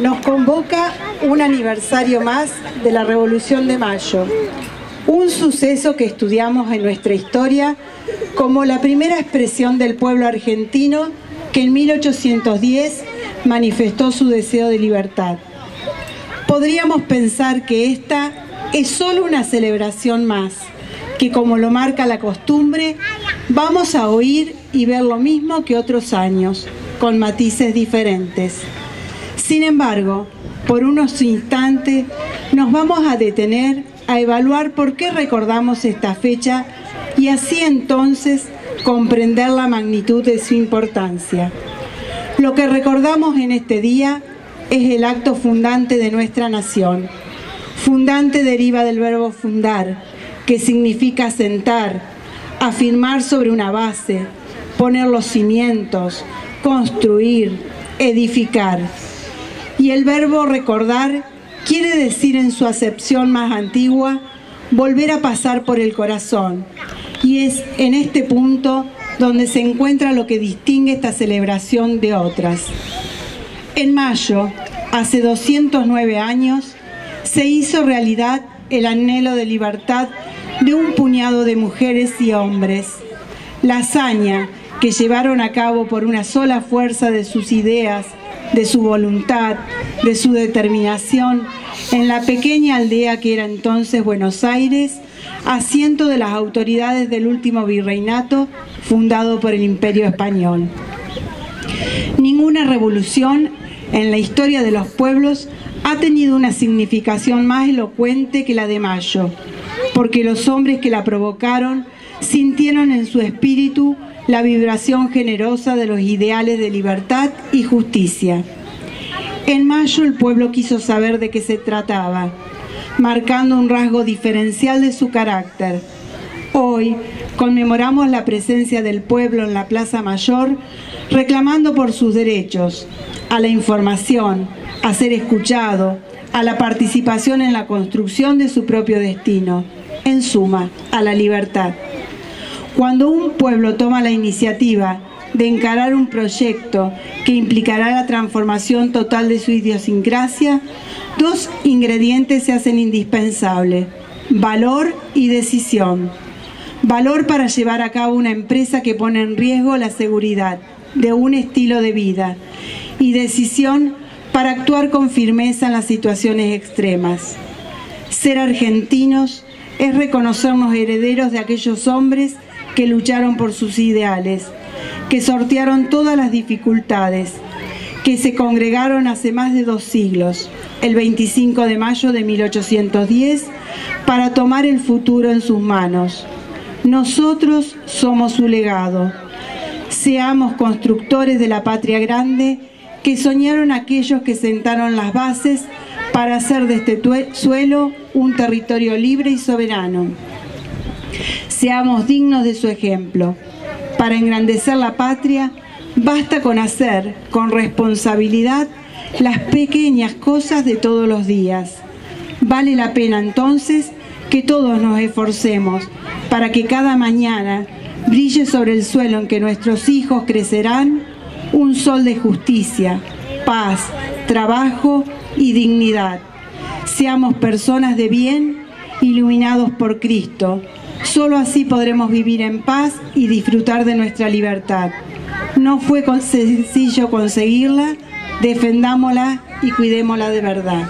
nos convoca un aniversario más de la Revolución de Mayo, un suceso que estudiamos en nuestra historia como la primera expresión del pueblo argentino que en 1810 manifestó su deseo de libertad. Podríamos pensar que esta es solo una celebración más, que como lo marca la costumbre, vamos a oír y ver lo mismo que otros años, con matices diferentes. Sin embargo, por unos instantes nos vamos a detener a evaluar por qué recordamos esta fecha y así entonces comprender la magnitud de su importancia. Lo que recordamos en este día es el acto fundante de nuestra nación. Fundante deriva del verbo fundar, que significa sentar, afirmar sobre una base, poner los cimientos, construir, edificar. Y el verbo recordar quiere decir en su acepción más antigua volver a pasar por el corazón. Y es en este punto donde se encuentra lo que distingue esta celebración de otras. En mayo, hace 209 años, se hizo realidad el anhelo de libertad de un puñado de mujeres y hombres. La hazaña que llevaron a cabo por una sola fuerza de sus ideas, de su voluntad, de su determinación, en la pequeña aldea que era entonces Buenos Aires, asiento de las autoridades del último virreinato fundado por el Imperio Español. Ninguna revolución en la historia de los pueblos ha tenido una significación más elocuente que la de Mayo, porque los hombres que la provocaron sintieron en su espíritu la vibración generosa de los ideales de libertad y justicia. En mayo el pueblo quiso saber de qué se trataba, marcando un rasgo diferencial de su carácter. Hoy conmemoramos la presencia del pueblo en la Plaza Mayor, reclamando por sus derechos, a la información, a ser escuchado, a la participación en la construcción de su propio destino, en suma, a la libertad. Cuando un pueblo toma la iniciativa de encarar un proyecto que implicará la transformación total de su idiosincrasia, dos ingredientes se hacen indispensables, valor y decisión. Valor para llevar a cabo una empresa que pone en riesgo la seguridad de un estilo de vida y decisión para actuar con firmeza en las situaciones extremas. Ser argentinos es reconocernos herederos de aquellos hombres que lucharon por sus ideales, que sortearon todas las dificultades, que se congregaron hace más de dos siglos, el 25 de mayo de 1810, para tomar el futuro en sus manos. Nosotros somos su legado. Seamos constructores de la patria grande que soñaron aquellos que sentaron las bases para hacer de este suelo un territorio libre y soberano. Seamos dignos de su ejemplo. Para engrandecer la patria, basta con hacer con responsabilidad las pequeñas cosas de todos los días. Vale la pena entonces que todos nos esforcemos para que cada mañana brille sobre el suelo en que nuestros hijos crecerán un sol de justicia, paz, trabajo y dignidad. Seamos personas de bien, iluminados por Cristo, Solo así podremos vivir en paz y disfrutar de nuestra libertad. No fue sencillo conseguirla, defendámosla y cuidémosla de verdad.